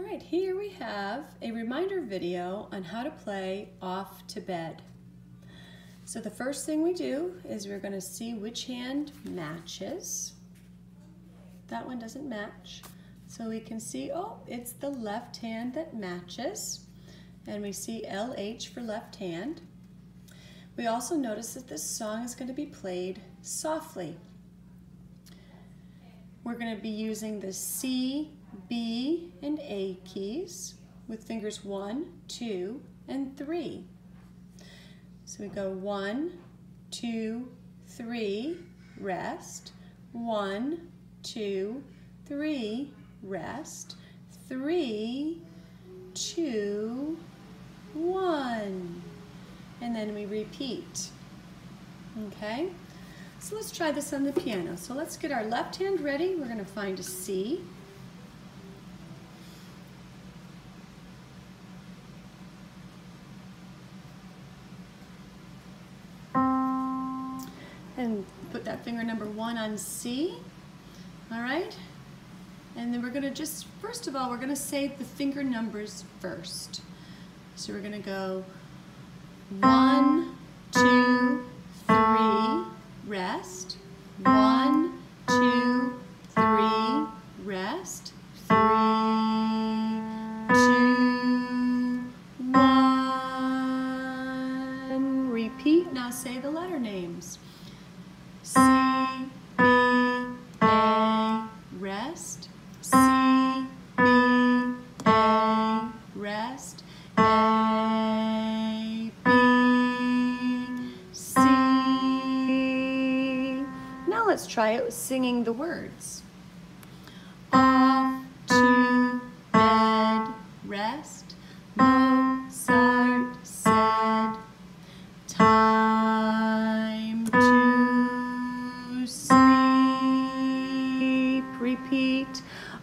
All right, here we have a reminder video on how to play Off to Bed. So the first thing we do is we're going to see which hand matches. That one doesn't match. So we can see, oh, it's the left hand that matches. And we see LH for left hand. We also notice that this song is going to be played softly. We're going to be using the C, B, and A keys with fingers one, two, and three. So we go one, two, three, rest, one, two, three, rest, three, two, one. And then we repeat. Okay? So let's try this on the piano. So let's get our left hand ready. We're going to find a C. And put that finger number one on C. All right? And then we're going to just, first of all, we're going to say the finger numbers first. So we're going to go one, two, three, rest. One, two, three, rest. Three, two, one. Repeat. Now say the letter names. C, B, A, rest. C, B, A, rest. A, B, C. Now let's try it singing the words. Off to bed, rest.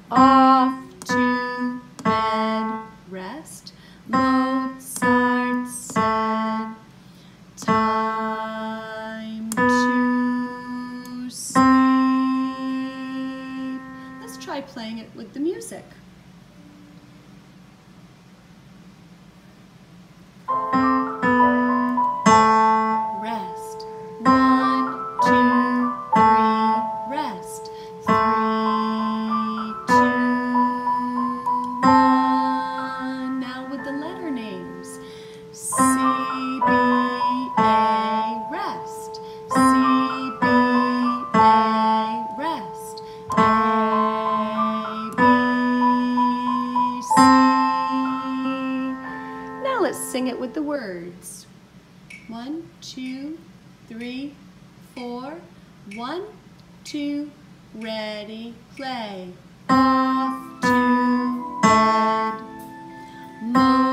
Off to bed, rest. Mozart said, time to sleep. Let's try playing it with the music. let's sing it with the words. One, two, three, four. One, two, ready, play. Off to bed.